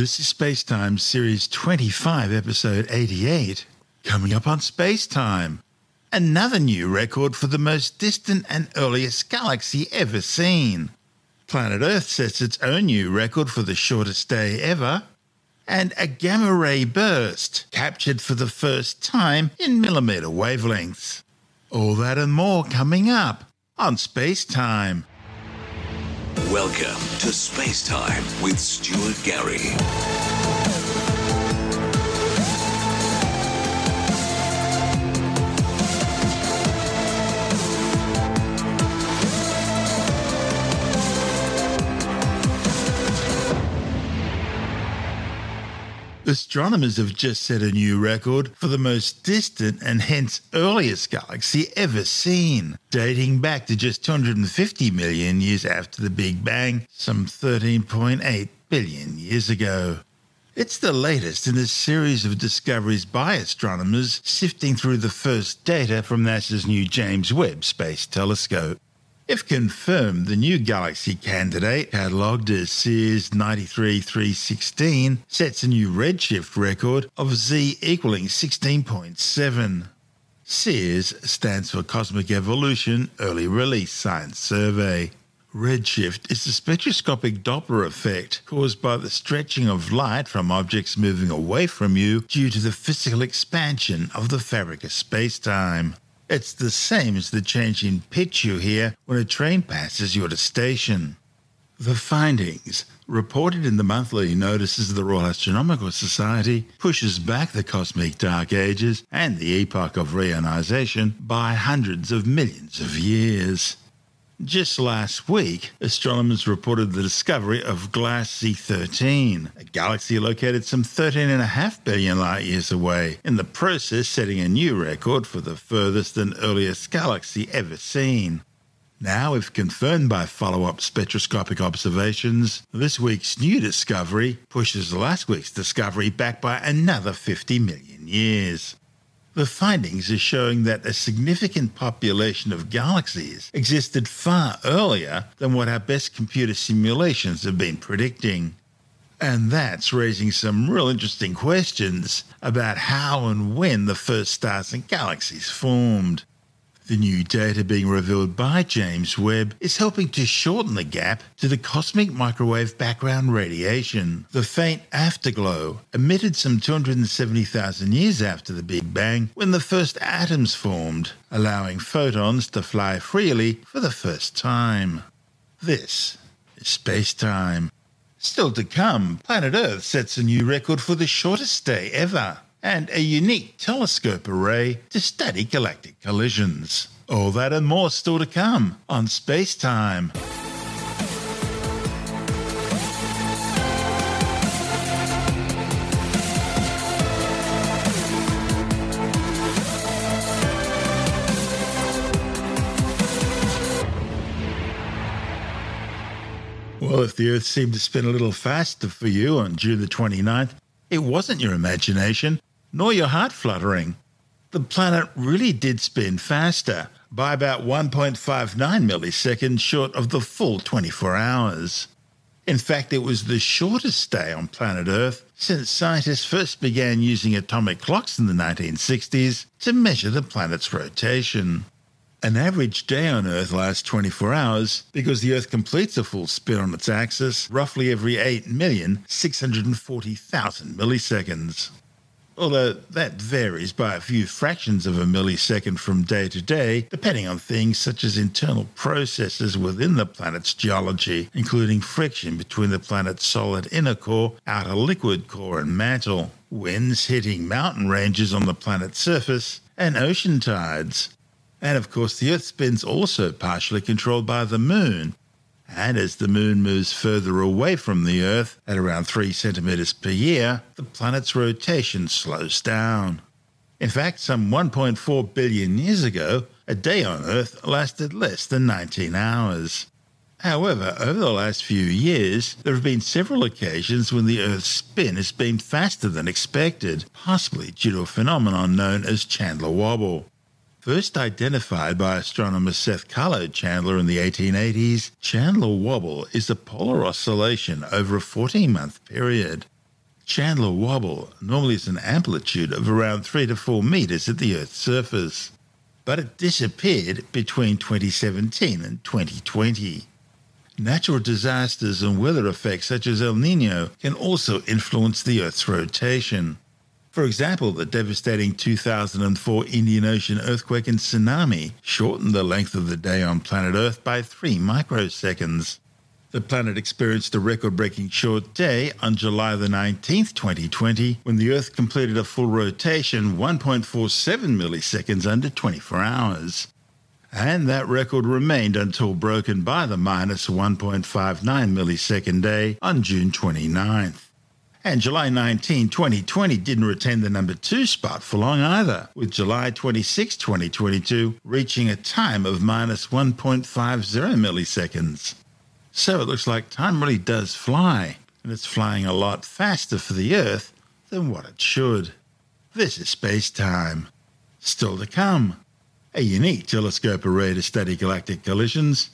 This is Spacetime Series 25, Episode 88. Coming up on Spacetime. Another new record for the most distant and earliest galaxy ever seen. Planet Earth sets its own new record for the shortest day ever. And a gamma ray burst, captured for the first time in millimeter wavelengths. All that and more coming up on Spacetime. Welcome to Space Time with Stuart Gary. Astronomers have just set a new record for the most distant and hence earliest galaxy ever seen, dating back to just 250 million years after the Big Bang, some 13.8 billion years ago. It's the latest in a series of discoveries by astronomers sifting through the first data from NASA's new James Webb Space Telescope. If confirmed, the new Galaxy candidate, catalogued as CEERS 93316, sets a new redshift record of Z equaling 16.7. CEERS stands for Cosmic Evolution Early Release Science Survey. Redshift is the spectroscopic Doppler effect caused by the stretching of light from objects moving away from you due to the physical expansion of the fabric of spacetime. It's the same as the change in pitch you hear when a train passes you at a station. The findings, reported in the monthly notices of the Royal Astronomical Society, pushes back the cosmic dark ages and the epoch of reionization by hundreds of millions of years. Just last week, astronomers reported the discovery of Glass C13, a galaxy located some 13.5 billion light years away, in the process setting a new record for the furthest and earliest galaxy ever seen. Now, if confirmed by follow up spectroscopic observations, this week's new discovery pushes last week's discovery back by another 50 million years. The findings are showing that a significant population of galaxies existed far earlier than what our best computer simulations have been predicting. And that's raising some real interesting questions about how and when the first stars and galaxies formed. The new data being revealed by James Webb is helping to shorten the gap to the cosmic microwave background radiation, the faint afterglow emitted some 270,000 years after the Big Bang when the first atoms formed, allowing photons to fly freely for the first time. This is space time. Still to come, planet Earth sets a new record for the shortest day ever and a unique telescope array to study galactic collisions. All that and more still to come on Space Time. Well, if the Earth seemed to spin a little faster for you on June the 29th, it wasn't your imagination nor your heart fluttering. The planet really did spin faster by about 1.59 milliseconds short of the full 24 hours. In fact, it was the shortest day on planet Earth since scientists first began using atomic clocks in the 1960s to measure the planet's rotation. An average day on Earth lasts 24 hours because the Earth completes a full spin on its axis roughly every 8,640,000 milliseconds although that varies by a few fractions of a millisecond from day to day, depending on things such as internal processes within the planet's geology, including friction between the planet's solid inner core, outer liquid core, and mantle, winds hitting mountain ranges on the planet's surface, and ocean tides. And of course, the Earth spin's also partially controlled by the Moon, and as the moon moves further away from the Earth at around 3 centimeters per year, the planet's rotation slows down. In fact, some 1.4 billion years ago, a day on Earth lasted less than 19 hours. However, over the last few years, there have been several occasions when the Earth's spin has been faster than expected, possibly due to a phenomenon known as Chandler wobble. First identified by astronomer Seth Carlo Chandler in the 1880s, Chandler wobble is a polar oscillation over a 14 month period. Chandler wobble normally is an amplitude of around 3 to 4 meters at the Earth's surface, but it disappeared between 2017 and 2020. Natural disasters and weather effects such as El Nino can also influence the Earth's rotation. For example, the devastating 2004 Indian Ocean earthquake and tsunami shortened the length of the day on planet Earth by 3 microseconds. The planet experienced a record breaking short day on July the 19th, 2020, when the Earth completed a full rotation 1.47 milliseconds under 24 hours and that record remained until broken by the minus 1.59 millisecond day on June 29th. And July 19, 2020 didn't retain the number 2 spot for long either, with July 26, 2022 reaching a time of minus 1.50 milliseconds. So it looks like time really does fly, and it's flying a lot faster for the Earth than what it should. This is space time. Still to come a unique telescope array to study galactic collisions,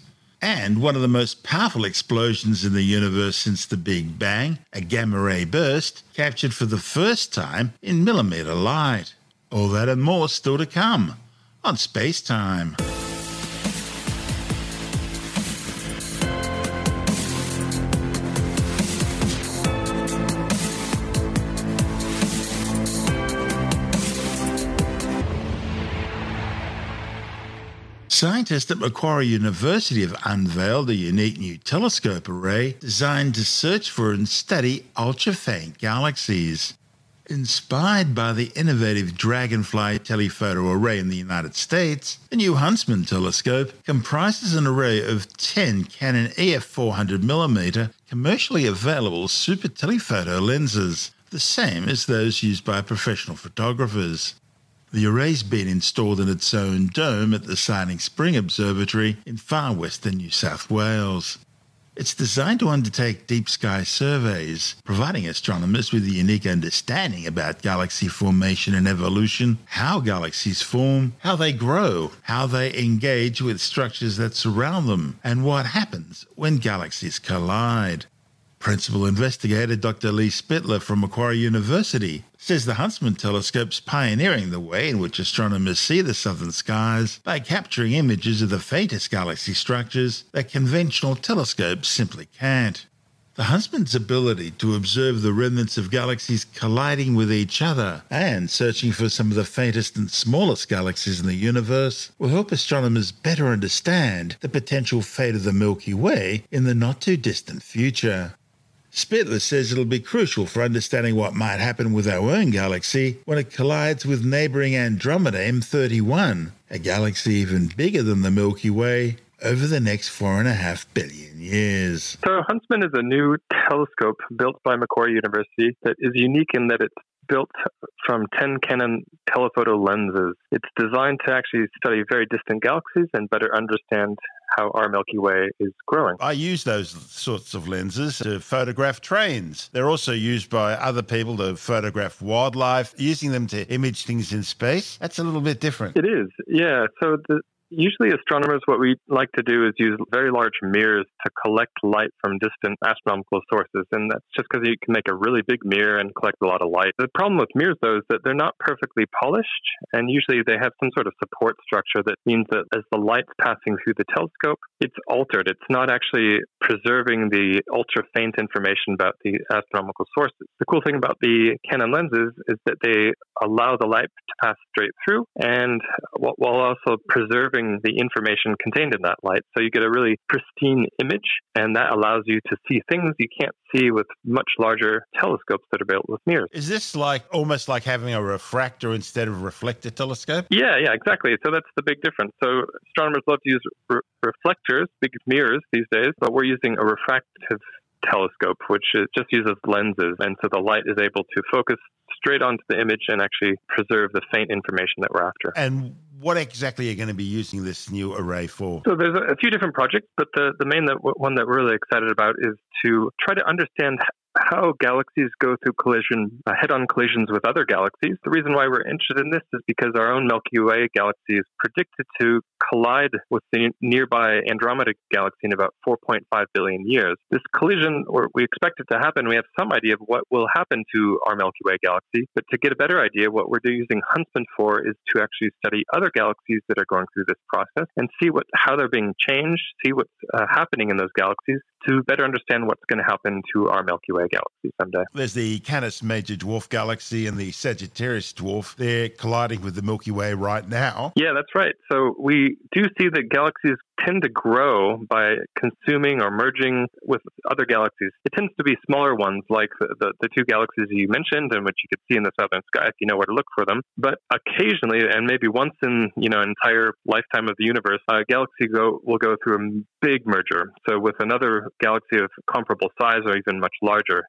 and one of the most powerful explosions in the universe since the Big Bang, a gamma ray burst, captured for the first time in millimeter light. All that and more still to come on Space Time. Scientists at Macquarie University have unveiled a unique new telescope array designed to search for and study ultra faint galaxies. Inspired by the innovative Dragonfly telephoto array in the United States, the new Huntsman telescope comprises an array of 10 Canon EF 400mm commercially available super telephoto lenses, the same as those used by professional photographers. The array's been installed in its own dome at the Siding Spring Observatory in far western New South Wales. It's designed to undertake deep sky surveys, providing astronomers with a unique understanding about galaxy formation and evolution, how galaxies form, how they grow, how they engage with structures that surround them, and what happens when galaxies collide. Principal investigator Dr. Lee Spitler from Macquarie University says the Huntsman telescope's pioneering the way in which astronomers see the southern skies by capturing images of the faintest galaxy structures that conventional telescopes simply can't. The Huntsman's ability to observe the remnants of galaxies colliding with each other and searching for some of the faintest and smallest galaxies in the universe will help astronomers better understand the potential fate of the Milky Way in the not too distant future. Spitler says it'll be crucial for understanding what might happen with our own galaxy when it collides with neighbouring Andromeda M31, a galaxy even bigger than the Milky Way, over the next four and a half billion years. So, Huntsman is a new telescope built by Macquarie University that is unique in that it's built from 10 Canon telephoto lenses. It's designed to actually study very distant galaxies and better understand how our Milky Way is growing. I use those sorts of lenses to photograph trains. They're also used by other people to photograph wildlife, using them to image things in space. That's a little bit different. It is, yeah. So the, Usually, astronomers, what we like to do is use very large mirrors to collect light from distant astronomical sources. And that's just because you can make a really big mirror and collect a lot of light. The problem with mirrors, though, is that they're not perfectly polished. And usually they have some sort of support structure that means that as the light's passing through the telescope, it's altered. It's not actually preserving the ultra faint information about the astronomical sources. The cool thing about the Canon lenses is that they allow the light to pass straight through and while also preserving the information contained in that light. So you get a really pristine image, and that allows you to see things you can't see with much larger telescopes that are built with mirrors. Is this like almost like having a refractor instead of a reflector telescope? Yeah, yeah, exactly. So that's the big difference. So astronomers love to use re- reflectors, big mirrors these days, but we're using a refractive telescope, which just uses lenses. And so the light is able to focus straight onto the image and actually preserve the faint information that we're after. And what exactly are you going to be using this new array for? So there's a, few different projects, but the, the main that, one that we're really excited about is to try to understand how galaxies go through collision, uh, head-on collisions with other galaxies. The reason why we're interested in this is because our own Milky Way galaxy is predicted to collide with the nearby Andromeda galaxy in about 4.5 billion years. This collision, or we expect it to happen, we have some idea of what will happen to our Milky Way galaxy. But to get a better idea, what we're using Huntsman for is to actually study other galaxies that are going through this process and see what how they're being changed, see what's uh, happening in those galaxies to better understand what's going to happen to our Milky Way galaxy someday. There's the Canis Major Dwarf Galaxy and the Sagittarius Dwarf. They're colliding with the Milky Way right now. Yeah, that's right. So we do see that galaxies tend to grow by consuming or merging with other galaxies. It tends to be smaller ones like the, the, the, two galaxies you mentioned and which you could see in the southern sky if you know where to look for them. But occasionally, and maybe once in you know entire lifetime of the universe, a galaxy go, will go through a big merger. So with another galaxy of comparable size or even much larger.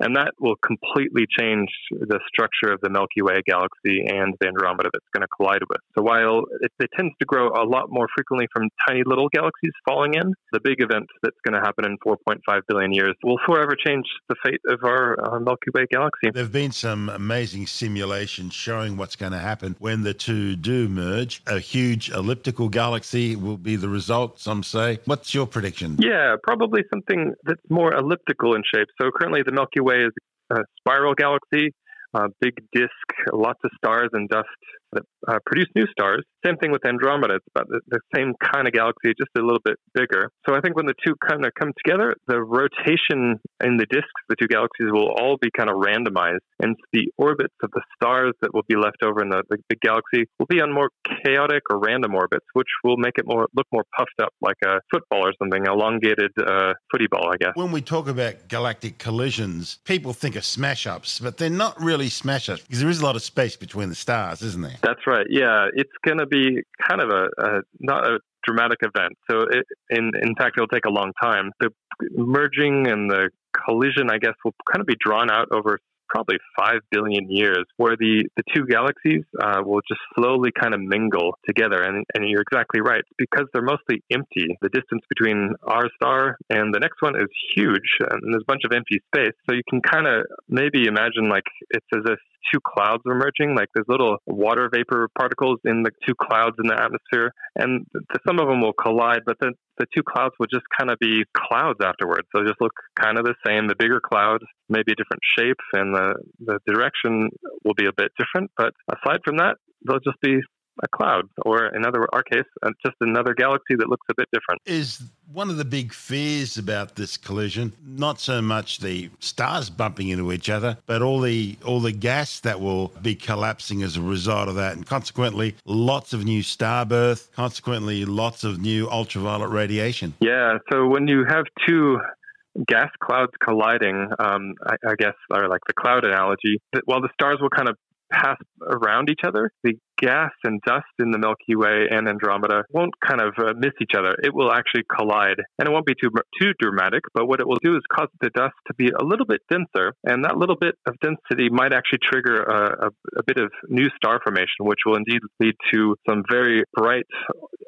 And that will completely change the structure of the Milky Way galaxy and the Andromeda that's going to collide with. So while it, it, tends to grow a lot more frequently from tiny little galaxies falling in, the big event that's going to happen in 4.5 billion years will forever change the fate of our uh, Milky Way galaxy. There have been some amazing simulations showing what's going to happen when the two do merge. A huge elliptical galaxy will be the result, some say. What's your prediction? Yeah, probably something that's more elliptical in shape. So currently the Milky Way is a spiral galaxy, a big disk, lots of stars and dust that uh, produce new stars. Same thing with Andromeda. It's about the, the, same kind of galaxy, just a little bit bigger. So I think when the two kind of come together, the rotation in the disks, the two galaxies will all be kind of randomized. And the orbits of the stars that will be left over in the, the big galaxy will be on more chaotic or random orbits, which will make it more look more puffed up like a football or something, elongated uh, footy ball, I guess. When we talk about galactic collisions, people think of smash ups, but they're not really smash ups because there is a lot of space between the stars, isn't there? That's right. Yeah, it's going to be kind of a, a not a dramatic event. So, it, in in fact, it'll take a long time. The merging and the collision, I guess, will kind of be drawn out over probably 5 billion years, where the, the two galaxies uh, will just slowly kind of mingle together. And, and you're exactly right. Because they're mostly empty, the distance between our star and the next one is huge, and there's a bunch of empty space. So you can kind of maybe imagine like it's as if two clouds are merging, like there's little water vapor particles in the two clouds in the atmosphere, and some of them will collide, but then the two clouds will just kind of be clouds afterwards. They'll just look kind of the same. The bigger cloud, maybe a different shape, and the, the direction will be a bit different. But aside from that, they'll just be a cloud, or in other our case, uh, just another galaxy that looks a bit different. Is one of the big fears about this collision not so much the stars bumping into each other, but all the all the gas that will be collapsing as a result of that, and consequently, lots of new star birth, consequently, lots of new ultraviolet radiation. Yeah. So when you have two gas clouds colliding, um, I, I, guess, or like the cloud analogy, while the stars will kind of pass around each other. The gas and dust in the Milky Way and Andromeda won't kind of uh, miss each other. It will actually collide, and it won't be too too dramatic. But what it will do is cause the dust to be a little bit denser, and that little bit of density might actually trigger a, a, a bit of new star formation, which will indeed lead to some very bright,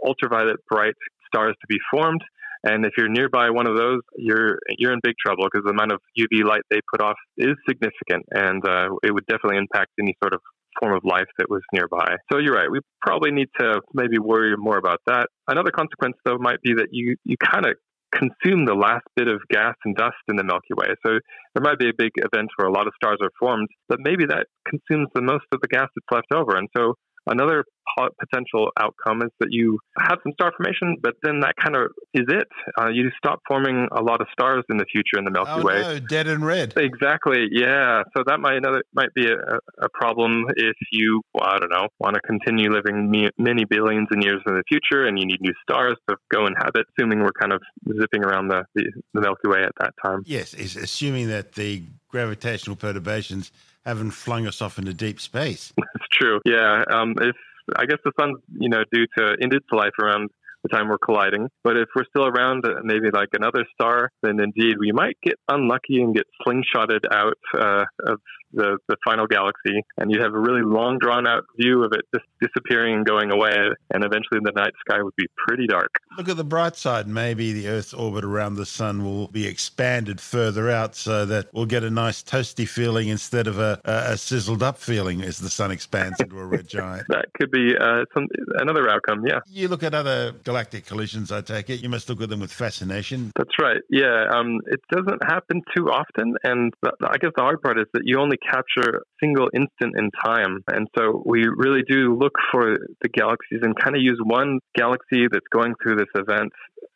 ultraviolet bright stars to be formed. And if you're nearby one of those, you're you're in big trouble because the amount of UV light they put off is significant, and uh, it would definitely impact any sort of form of life that was nearby. So you're right. We probably need to maybe worry more about that. Another consequence, though, might be that you you kind of consume the last bit of gas and dust in the Milky Way. So there might be a big event where a lot of stars are formed, but maybe that consumes the most of the gas that's left over. And so Another potential outcome is that you have some star formation, but then that kind of is it. Uh, you stop forming a lot of stars in the future in the Milky oh, Way. No, dead and red. Exactly. Yeah. So that might another might be a, a problem if you well, I don't know want to continue living many billions of years in the future, and you need new stars to go inhabit. Assuming we're kind of zipping around the, the, the Milky Way at that time. Yes, is assuming that the gravitational perturbations haven't flung us off into deep space. That's true. Yeah. Um, if I guess the sun's you know due to end its life around the time we're colliding. But if we're still around uh, maybe like another star, then indeed we might get unlucky and get slingshotted out uh, of the, the final galaxy, and you have a really long, drawn out view of it just disappearing and going away, and eventually the night sky would be pretty dark. Look at the bright side. Maybe the Earth's orbit around the sun will be expanded further out so that we'll get a nice toasty feeling instead of a, a, a sizzled up feeling as the sun expands into a red giant. that could be uh, some, another outcome, yeah. You look at other galactic collisions, I take it. You must look at them with fascination. That's right, yeah. Um, it doesn't happen too often, and I guess the hard part is that you only capture a single instant in time. And so we really do look for the galaxies and kind of use one galaxy that's going through this event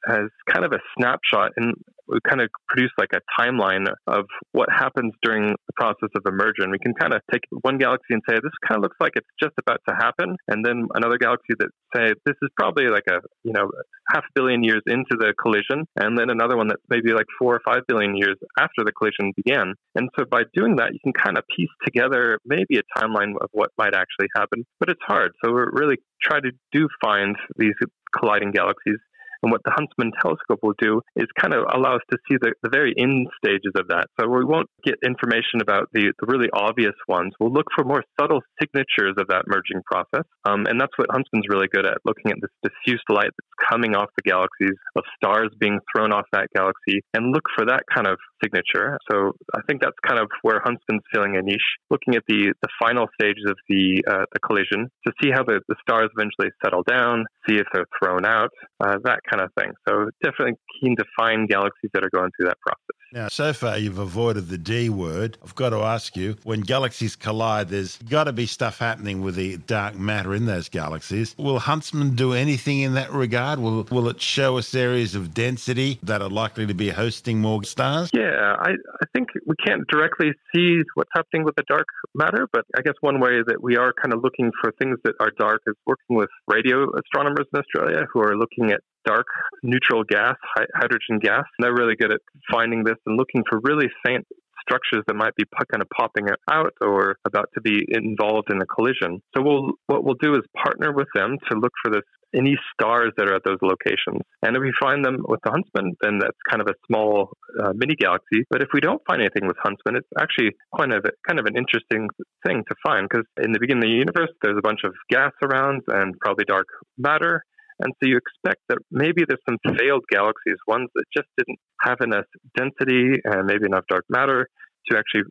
as kind of a snapshot and we kind of produce like a timeline of what happens during the process of immersion. We can kind of take one galaxy and say, this kind of looks like it's just about to happen. And then another galaxy that say, this is probably like a, you know, half billion years into the collision. And then another one that's maybe like four or five billion years after the collision began. And so by doing that, you can kind of piece together maybe a timeline of what might actually happen. But it's hard. So we're really try to do find these colliding galaxies and what the Huntsman telescope will do is kind of allow us to see the, the very end stages of that. So we won't get information about the, the really obvious ones. We'll look for more subtle signatures of that merging process. Um, and that's what Huntsman's really good at, looking at this diffuse light that's coming off the galaxies, of stars being thrown off that galaxy, and look for that kind of signature. So I think that's kind of where Huntsman's filling a niche, looking at the, the final stages of the, uh, the collision to see how the, the stars eventually settle down, see if they're thrown out, uh, that kind of thing. So definitely keen to find galaxies that are going through that process. Now, so far you've avoided the D word. I've got to ask you, when galaxies collide, there's got to be stuff happening with the dark matter in those galaxies. Will Huntsman do anything in that regard? Will will it show us areas of density that are likely to be hosting more stars? Yeah, Uh, I, I think we can't directly see what's happening with the dark matter, but I guess one way that we are kind of looking for things that are dark is working with radio astronomers in Australia who are looking at dark neutral gas, hydrogen gas. And they're really good at finding this and looking for really faint structures that might be kind of popping out or about to be involved in a collision. So we'll, what we'll do is partner with them to look for this any stars that are at those locations. And if we find them with the Huntsman, then that's kind of a small uh, mini galaxy. But if we don't find anything with Huntsman, it's actually kind of kind of an interesting thing to find because in the beginning of the universe, there's a bunch of gas around and probably dark matter. And so you expect that maybe there's some failed galaxies, ones that just didn't have enough density and maybe enough dark matter to actually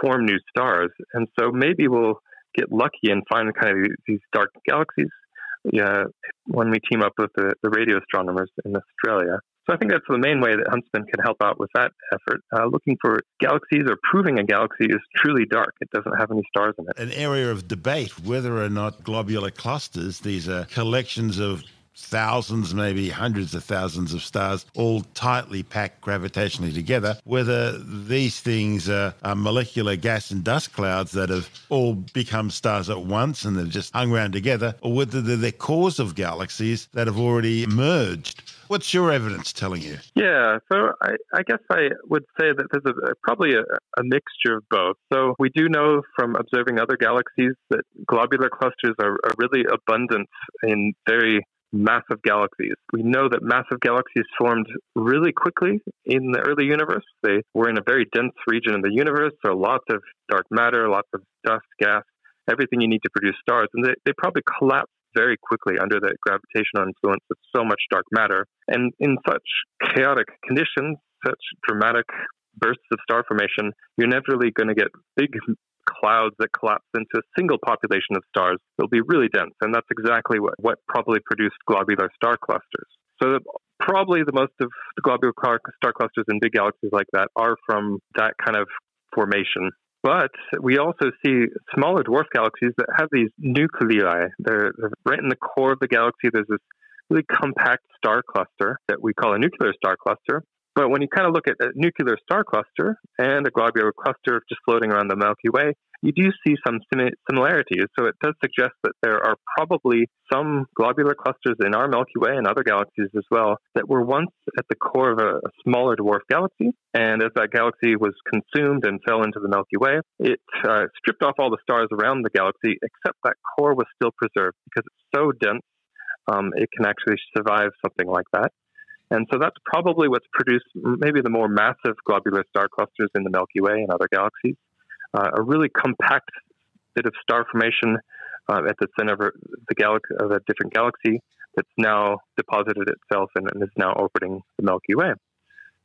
form new stars. And so maybe we'll get lucky and find kind of these dark galaxies yeah, when we team up with the, the radio astronomers in Australia. So I think that's the main way that Huntsman can help out with that effort, uh, looking for galaxies or proving a galaxy is truly dark. It doesn't have any stars in it. An area of debate whether or not globular clusters, these are collections of thousands, maybe hundreds of thousands of stars all tightly packed gravitationally together, whether these things are, are, molecular gas and dust clouds that have all become stars at once and they've just hung around together, or whether they're the cores of galaxies that have already emerged. What's your evidence telling you? Yeah, so I, I guess I would say that there's a, probably a, a, mixture of both. So we do know from observing other galaxies that globular clusters are, are really abundant in very massive galaxies. We know that massive galaxies formed really quickly in the early universe. They were in a very dense region of the universe, so lots of dark matter, lots of dust, gas, everything you need to produce stars. And they, they probably collapsed very quickly under the gravitational influence of so much dark matter. And in such chaotic conditions, such dramatic bursts of star formation, you're inevitably going to get big clouds that collapse into a single population of stars. They'll be really dense, and that's exactly what, what probably produced globular star clusters. So probably the most of the globular star clusters in big galaxies like that are from that kind of formation. But we also see smaller dwarf galaxies that have these nuclei. They're, they're right in the core of the galaxy. There's this really compact star cluster that we call a nuclear star cluster. But when you kind of look at a nuclear star cluster and a globular cluster just floating around the Milky Way, you do see some similarities. So it does suggest that there are probably some globular clusters in our Milky Way and other galaxies as well that were once at the core of a, smaller dwarf galaxy. And as that galaxy was consumed and fell into the Milky Way, it uh, stripped off all the stars around the galaxy, except that core was still preserved because it's so dense um, it can actually survive something like that. And so that's probably what's produced maybe the more massive globular star clusters in the Milky Way and other galaxies. Uh, a really compact bit of star formation uh, at the center of the of a different galaxy that's now deposited itself and, and, is now orbiting the Milky Way.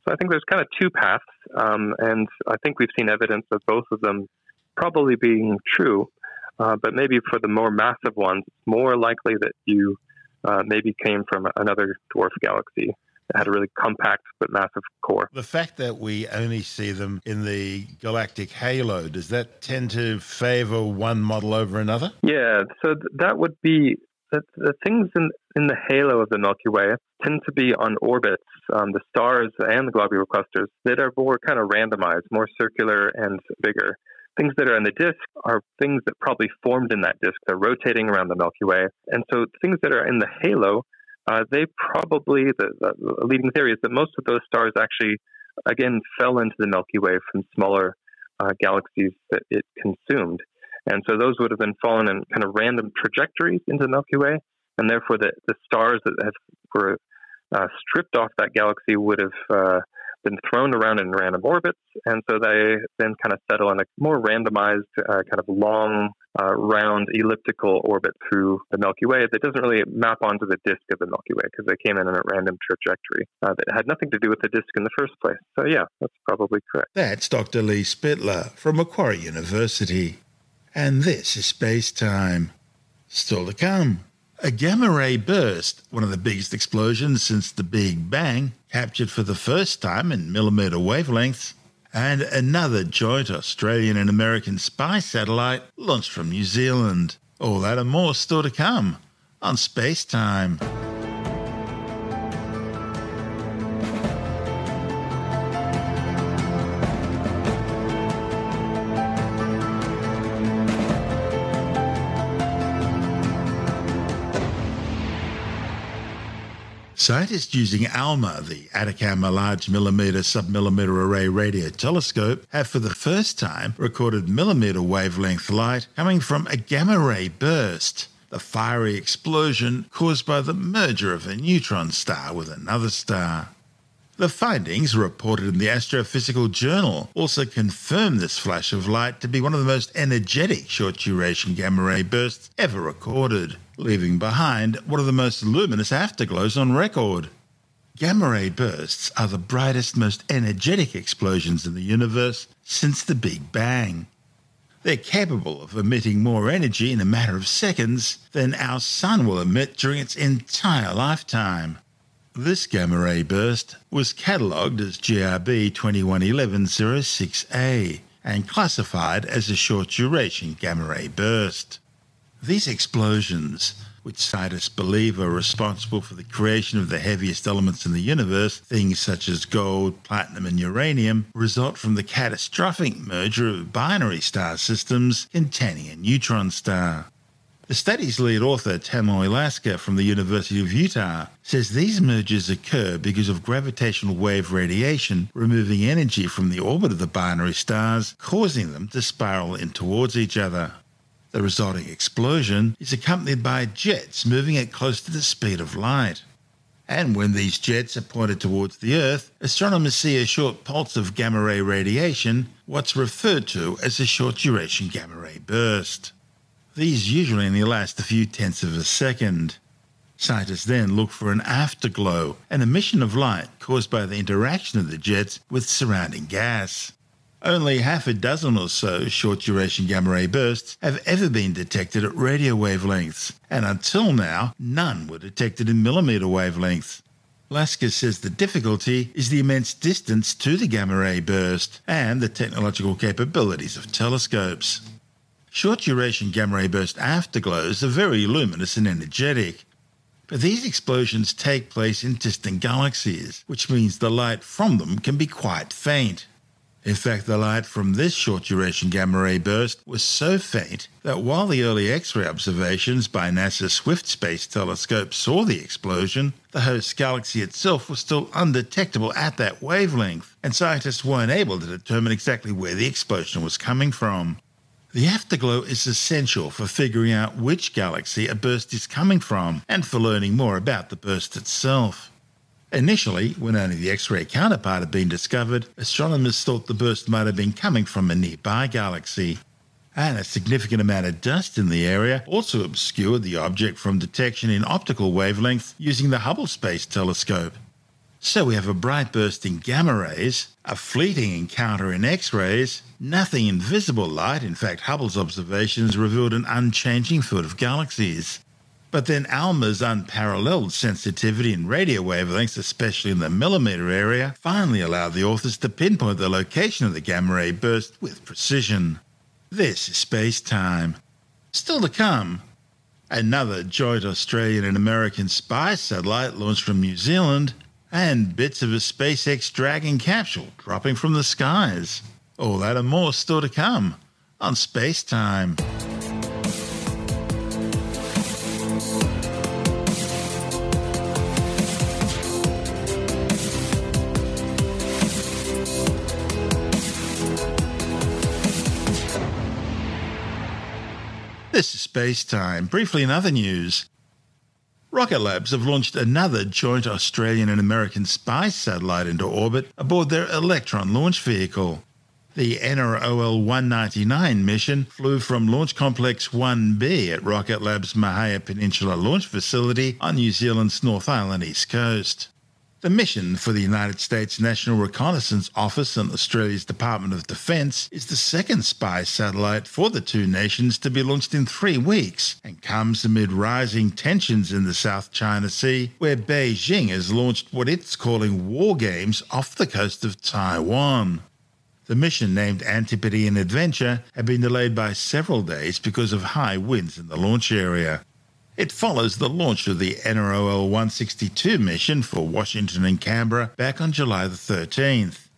So I think there's kind of two paths, um, and I think we've seen evidence of both of them probably being true. Uh, but maybe for the more massive ones, it's more likely that you uh, maybe came from another dwarf galaxy had a really compact but massive core. The fact that we only see them in the galactic halo, does that tend to favor one model over another? Yeah, so th- that would be the, the things in, in the halo of the Milky Way tend to be on orbits, um, the stars and the globular clusters, that are more kind of randomized, more circular and bigger. Things that are in the disk are things that probably formed in that disk. They're rotating around the Milky Way. And so things that are in the halo, uh, they probably, the, the leading theory is that most of those stars actually, again, fell into the Milky Way from smaller uh, galaxies that it consumed. And so those would have been fallen in kind of random trajectories into the Milky Way. And therefore, the, the stars that have, were uh, stripped off that galaxy would have uh, been thrown around in random orbits, and so they then kind of settle in a more randomized, uh, kind of long, uh, round, elliptical orbit through the Milky Way that doesn't really map onto the disk of the Milky Way because they came in on a random trajectory uh, that had nothing to do with the disk in the first place. So, yeah, that's probably correct. That's Dr. Lee Spitler from Macquarie University. And this is Space Time. Still to come. A gamma ray burst, one of the biggest explosions since the Big Bang, captured for the first time in millimeter wavelengths, and another joint Australian and American spy satellite launched from New Zealand. All that and more still to come on Space Time. Scientists using ALMA, the Atacama Large Millimeter Submillimeter Array Radio Telescope, have for the first time recorded millimeter wavelength light coming from a gamma ray burst, the fiery explosion caused by the merger of a neutron star with another star. The findings, reported in the Astrophysical Journal, also confirm this flash of light to be one of the most energetic short duration gamma ray bursts ever recorded, leaving behind one of the most luminous afterglows on record. Gamma ray bursts are the brightest, most energetic explosions in the universe since the Big Bang. They're capable of emitting more energy in a matter of seconds than our Sun will emit during its entire lifetime. This gamma ray burst was catalogued as GRB 2111-06A and classified as a short duration gamma ray burst. These explosions, which scientists believe are responsible for the creation of the heaviest elements in the universe, things such as gold, platinum, and uranium, result from the catastrophic merger of binary star systems containing a neutron star. The study's lead author, Tanmoy Laskar from the University of Utah, says these mergers occur because of gravitational wave radiation removing energy from the orbit of the binary stars, causing them to spiral in towards each other. The resulting explosion is accompanied by jets moving at close to the speed of light. And when these jets are pointed towards the Earth, astronomers see a short pulse of gamma ray radiation, what's referred to as a short duration gamma ray burst. These usually only last a few tenths of a second. Scientists then look for an afterglow, an emission of light caused by the interaction of the jets with surrounding gas. Only half a dozen or so short duration gamma ray bursts have ever been detected at radio wavelengths, and until now, none were detected in millimeter wavelengths. Laskar says the difficulty is the immense distance to the gamma ray burst and the technological capabilities of telescopes. Short duration gamma ray burst afterglows are very luminous and energetic. But these explosions take place in distant galaxies, which means the light from them can be quite faint. In fact, the light from this short duration gamma ray burst was so faint that while the early X ray observations by NASA's Swift Space Telescope saw the explosion, the host galaxy itself was still undetectable at that wavelength, and scientists weren't able to determine exactly where the explosion was coming from. The afterglow is essential for figuring out which galaxy a burst is coming from and for learning more about the burst itself. Initially, when only the X ray counterpart had been discovered, astronomers thought the burst might have been coming from a nearby galaxy. And a significant amount of dust in the area also obscured the object from detection in optical wavelength using the Hubble Space Telescope. So we have a bright burst in gamma rays, a fleeting encounter in X rays, nothing in visible light. In fact, Hubble's observations revealed an unchanging field of galaxies. But then ALMA's unparalleled sensitivity in radio wavelengths, especially in the millimeter area, finally allowed the authors to pinpoint the location of the gamma ray burst with precision. This is space time. Still to come, another joint Australian and American spy satellite launched from New Zealand, and bits of a SpaceX Dragon capsule dropping from the skies. All that and more still to come on Space Time. This is Space Time. Briefly, in other news, Rocket Labs have launched another joint Australian and American spy satellite into orbit aboard their Electron launch vehicle. The NROL 199 mission flew from Launch Complex 1B at Rocket Lab's Mahia Peninsula Launch Facility on New Zealand's North Island east coast. The mission for the United States National Reconnaissance Office and Australia's Department of Defence is the second spy satellite for the two nations to be launched in three weeks and comes amid rising tensions in the South China Sea, where Beijing has launched what it's calling war games off the coast of Taiwan. The mission, named Antipodean Adventure, had been delayed by several days because of high winds in the launch area. It follows the launch of the NROL 162 mission for Washington and Canberra back on July the 13th.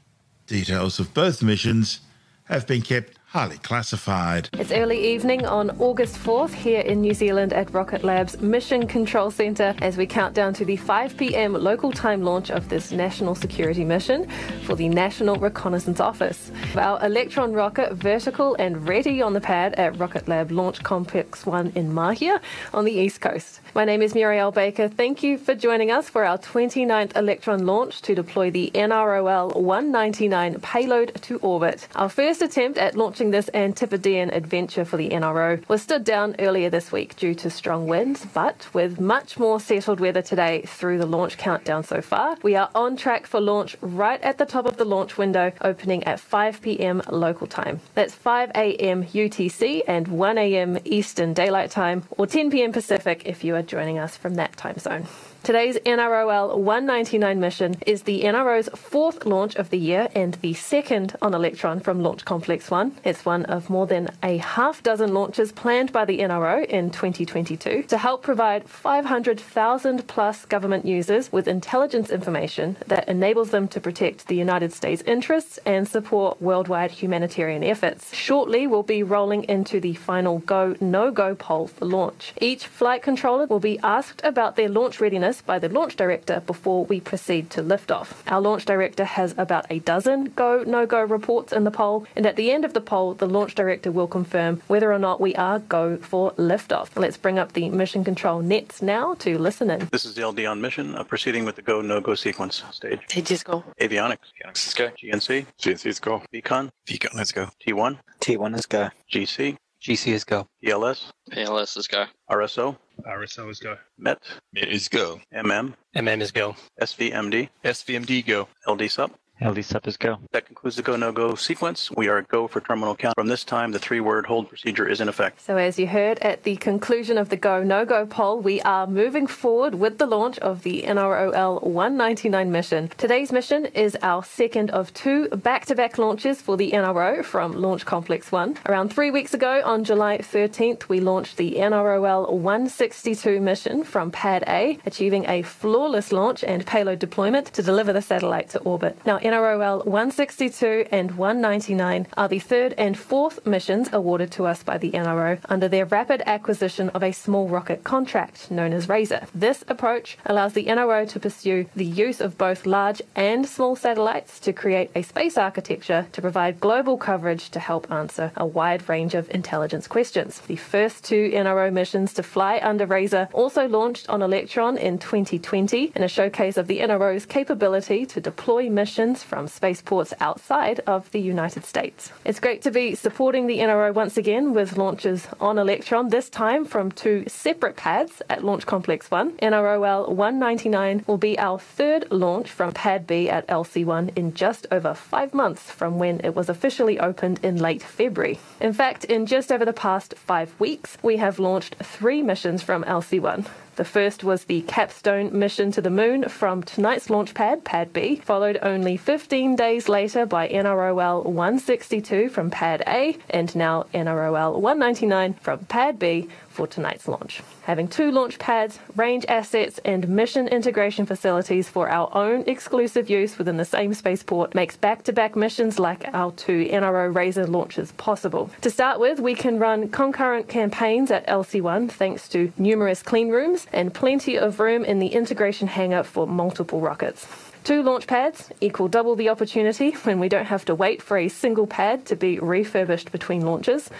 Details of both missions have been kept highly classified. It's early evening on August 4th here in New Zealand at Rocket Lab's Mission Control Centre as we count down to the 5 pm local time launch of this national security mission for the National Reconnaissance Office. Our Electron rocket vertical and ready on the pad at Rocket Lab Launch Complex 1 in Mahia on the East Coast. My name is Murielle Baker. Thank you for joining us for our 29th Electron launch to deploy the NROL 199 payload to orbit. Our first attempt at launching this Antipodean adventure for the NRO was stood down earlier this week due to strong winds, but with much more settled weather today through the launch countdown so far, we are on track for launch right at the top of the launch window, opening at 5 p.m. local time. That's 5 a.m. UTC and 1 a.m. Eastern Daylight Time, or 10 p.m. Pacific if you are joining us from that time zone. Today's NROL 199 mission is the NRO's fourth launch of the year and the second on Electron from Launch Complex 1. It's one of more than a half dozen launches planned by the NRO in 2022 to help provide 500,000 plus government users with intelligence information that enables them to protect the United States interests and support worldwide humanitarian efforts. Shortly, we'll be rolling into the final go no go poll for launch. Each flight controller will be asked about their launch readiness by the launch director before we proceed to liftoff. Our launch director has about a dozen go no go reports in the poll, and at the end of the poll, the launch director will confirm whether or not we are go for liftoff. Let's bring up the mission control nets now to listen in. This is the LD on mission, uh, proceeding with the go no go sequence stage. Stages go. Avionics, Let's go. GNC, GNC, let's go. VCon, VCon, let's go. T1, T1 is go. GC, GC is go. PLS. ALS is go. RSO, RSO is go. MET, It is go. MM, MM is go. SVMD, SVMD, go. LD sub. LD sub is go. That concludes the go no go sequence. We are go for terminal count. From this time, the three word hold procedure is in effect. So, as you heard at the conclusion of the go no go poll, we are moving forward with the launch of the NROL 199 mission. Today's mission is our second of two back to back launches for the NRO from Launch Complex 1. Around three weeks ago, on July 13th, we launched the NROL 162 mission from Pad A, achieving a flawless launch and payload deployment to deliver the satellite to orbit. Now, NROL 162 and 199 are the third and fourth missions awarded to us by the NRO under their rapid acquisition of a small rocket contract known as RASR. This approach allows the NRO to pursue the use of both large and small satellites to create a space architecture to provide global coverage to help answer a wide range of intelligence questions. The first two NRO missions to fly under RASR also launched on Electron in 2020 in a showcase of the NRO's capability to deploy missions from spaceports outside of the United States. It's great to be supporting the NRO once again with launches on Electron, this time from two separate pads at Launch Complex 1. NROL 199 will be our third launch from Pad B at LC1 in just over five months from when it was officially opened in late February. In fact, in just over the past five weeks, we have launched three missions from LC1. The first was the capstone mission to the moon from tonight's launch pad, Pad B, followed only 15 days later by NROL 162 from Pad A, and now NROL 199 from Pad B for tonight's launch. Having two launch pads, range assets, and mission integration facilities for our own exclusive use within the same spaceport makes back to back missions like our two NRO Razor launches possible. To start with, we can run concurrent campaigns at LC1 thanks to numerous clean rooms and plenty of room in the integration hangar for multiple rockets. Two launch pads equal double the opportunity when we don't have to wait for a single pad to be refurbished between launches.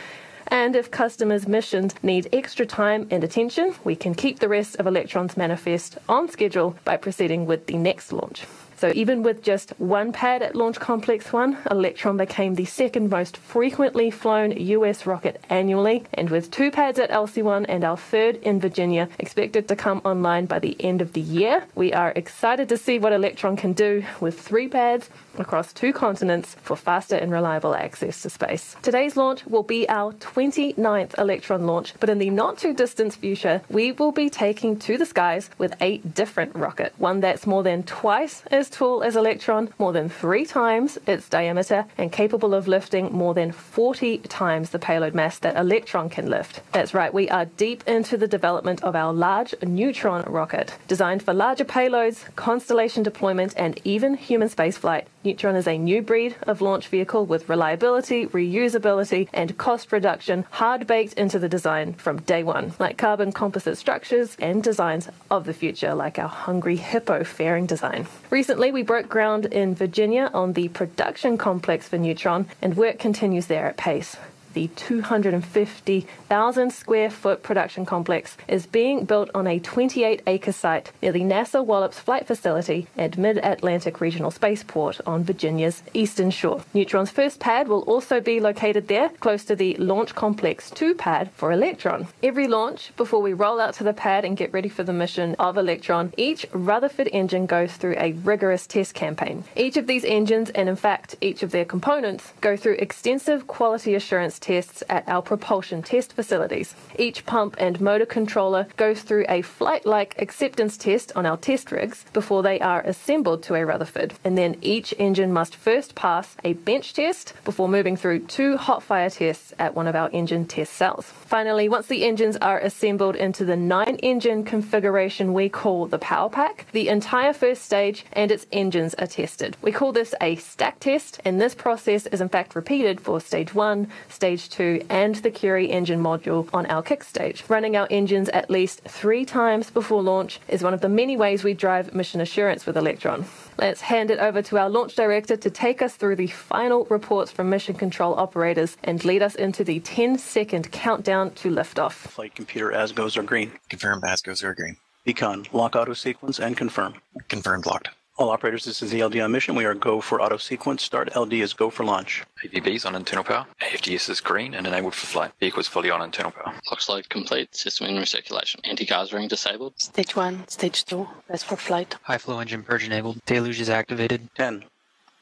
And if customers' missions need extra time and attention, we can keep the rest of Electron's manifest on schedule by proceeding with the next launch. So even with just one pad at Launch Complex 1, Electron became the second most frequently flown US rocket annually, and with two pads at LC1 and our third in Virginia expected to come online by the end of the year, we are excited to see what Electron can do with three pads across two continents for faster and reliable access to space. Today's launch will be our 29th Electron launch, but in the not too distant future, we will be taking to the skies with a different rocket, one that's more than twice as tall as Electron, more than three times its diameter, and capable of lifting more than 40 times the payload mass that Electron can lift. That's right, we are deep into the development of our large neutron rocket, designed for larger payloads, constellation deployment, and even human spaceflight. Neutron is a new breed of launch vehicle with reliability, reusability, and cost reduction hard baked into the design from day one, like carbon composite structures and designs of the future, like our Hungry Hippo fairing design. Recently, we broke ground in Virginia on the production complex for Neutron, and work continues there at pace the 250,000 square foot production complex is being built on a 28 acre site near the NASA Wallops Flight Facility and Mid Atlantic Regional Spaceport on Virginia's eastern shore. Neutron's first pad will also be located there, close to the Launch Complex 2 pad for Electron. Every launch, before we roll out to the pad and get ready for the mission of Electron, each Rutherford engine goes through a rigorous test campaign. Each of these engines, and in fact, each of their components, go through extensive quality assurance tests at our propulsion test facilities. Each pump and motor controller goes through a flight like acceptance test on our test rigs before they are assembled to a Rutherford. And then each engine must first pass a bench test before moving through two hot fire tests at one of our engine test cells. Finally, once the engines are assembled into the nine engine configuration we call the power pack, the entire first stage and its engines are tested. We call this a stack test, and this process is in fact repeated for stage one, stage Stage 2 and the Curie engine module on our kick stage. Running our engines at least three times before launch is one of the many ways we drive mission assurance with Electron. Let's hand it over to our launch director to take us through the final reports from mission control operators and lead us into the 10 second countdown to liftoff. Flight computer ASGOs are green. Confirmed ASGOs are green. Beacon, lock auto sequence and confirm. Confirmed locked. All operators, this is the LD on mission. We are go for auto sequence. Start LD is go for launch. AVBs on internal power. AFGS is green and enabled for flight. Vehicles fully on internal power. Clock load complete. System in recirculation. Anti-cars ring disabled. Stage 1, Stage 2. Rest for flight. High flow engine purge enabled. Deluge is activated. 10,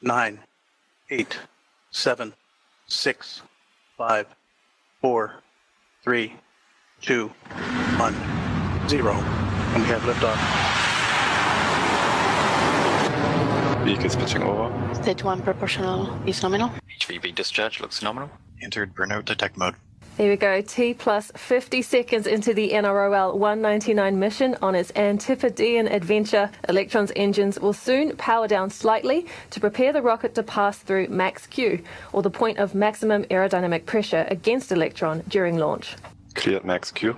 9, 8, 7, 6, 5, 4, 3, 2, 1, 0. And we have liftoff. Vehicles pitching over. Stage 1 proportional is nominal. HVB discharge looks nominal. Entered burnout detect mode. There we go. T plus 50 seconds into the NROL 199 mission on its Antipodean adventure. Electron's engines will soon power down slightly to prepare the rocket to pass through max Q, or the point of maximum aerodynamic pressure against Electron during launch. Cleared max Q.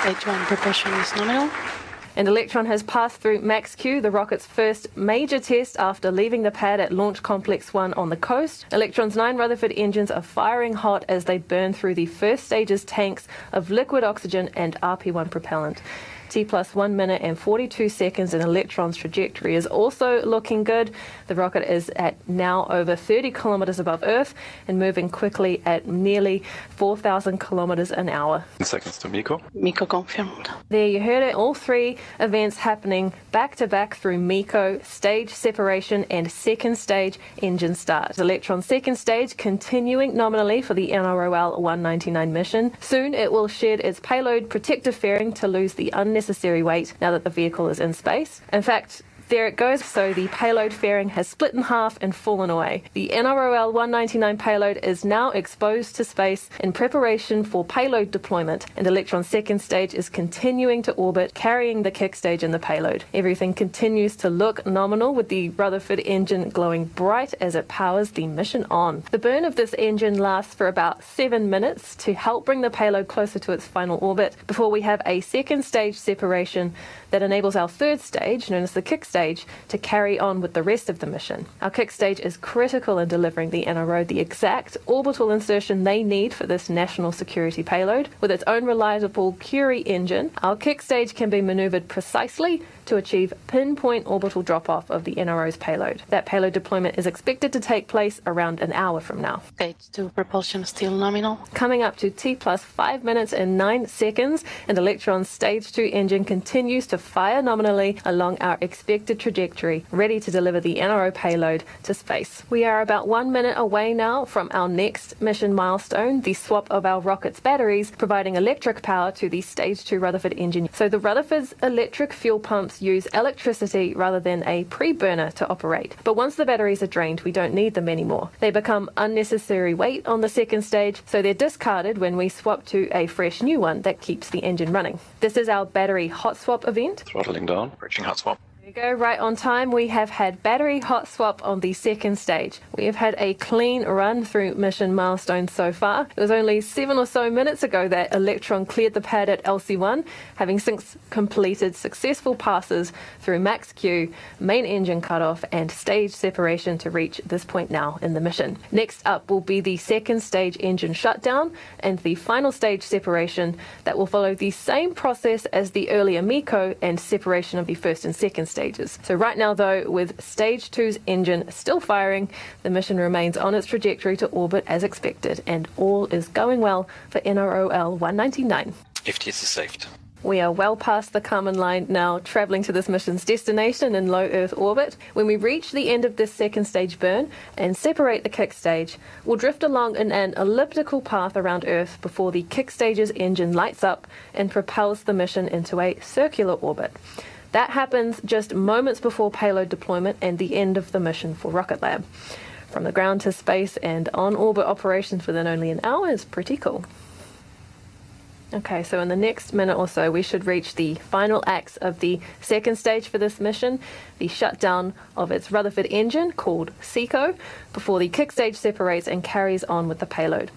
Stage 1 propulsion is nominal. And Electron has passed through Max Q, the rocket's first major test after leaving the pad at Launch Complex 1 on the coast. Electron's nine Rutherford engines are firing hot as they burn through the first stage's tanks of liquid oxygen and RP1 propellant. T plus 1 minute and 42 seconds in Electron's trajectory is also looking good. The rocket is at now over 30 kilometers above Earth and moving quickly at nearly 4,000 kilometers an hour. Seconds to MECO. MECO confirmed. There you heard it. All three events happening back to back through MECO, stage separation, and second stage engine start. Electron second stage continuing nominally for the NROL 199 mission. Soon it will shed its payload protective fairing to lose the unnecessary unnecessary weight now that the vehicle is in space. In fact, there it goes. So the payload fairing has split in half and fallen away. The NROL 199 payload is now exposed to space in preparation for payload deployment, and Electron's second stage is continuing to orbit, carrying the kick stage and the payload. Everything continues to look nominal with the Rutherford engine glowing bright as it powers the mission on. The burn of this engine lasts for about seven minutes to help bring the payload closer to its final orbit before we have a second stage separation that enables our third stage, known as the kick stage, to carry on with the rest of the mission. Our kick stage is critical in delivering the NRO the exact orbital insertion they need for this national security payload. With its own reliable Curie engine, our kick stage can be maneuvered precisely to achieve pinpoint orbital drop off of the NRO's payload. That payload deployment is expected to take place around an hour from now. Stage 2 propulsion still nominal. Coming up to T plus 5 minutes and 9 seconds, and Electron's Stage 2 engine continues to fire nominally along our expected trajectory, ready to deliver the NRO payload to space. We are about one minute away now from our next mission milestone, the swap of our rocket's batteries, providing electric power to the Stage 2 Rutherford engine. So the Rutherford's electric fuel pumps use electricity rather than a pre burner to operate. But once the batteries are drained, we don't need them anymore. They become unnecessary weight on the second stage, so they're discarded when we swap to a fresh new one that keeps the engine running. This is our battery hot swap event. Throttling down. Approaching hot swap go, right on time. We have had battery hot swap on the second stage. We have had a clean run through mission milestones so far. It was only seven or so minutes ago that Electron cleared the pad at LC1, having since completed successful passes through max Q, main engine cutoff, and stage separation to reach this point now in the mission. Next up will be the second stage engine shutdown and the final stage separation that will follow the same process as the earlier MECO and separation of the first and second stage stages. So, right now, though, with stage two's engine still firing, the mission remains on its trajectory to orbit as expected, and all is going well for NROL 199. FTS is safed. We are well past the Kármán line now, travelling to this mission's destination in low Earth orbit. When we reach the end of this second stage burn and separate the kick stage, we'll drift along in an elliptical path around Earth before the kick stage's engine lights up and propels the mission into a circular orbit. That happens just moments before payload deployment and the end of the mission for Rocket Lab. From the ground to space and on orbit operations within only an hour is pretty cool. Okay, so in the next minute or so, we should reach the final acts of the second stage for this mission the shutdown of its Rutherford engine called SECO before the kick stage separates and carries on with the payload